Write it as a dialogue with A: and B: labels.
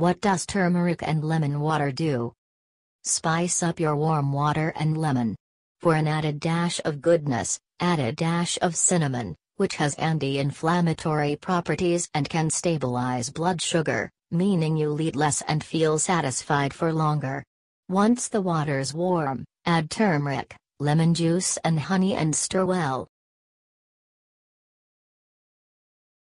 A: What does turmeric and lemon water do? Spice up your warm water and lemon. For an added dash of goodness, add a dash of cinnamon, which has anti-inflammatory properties and can stabilize blood sugar, meaning you'll eat less and feel satisfied for longer. Once the water's warm, add turmeric, lemon juice and honey and stir well.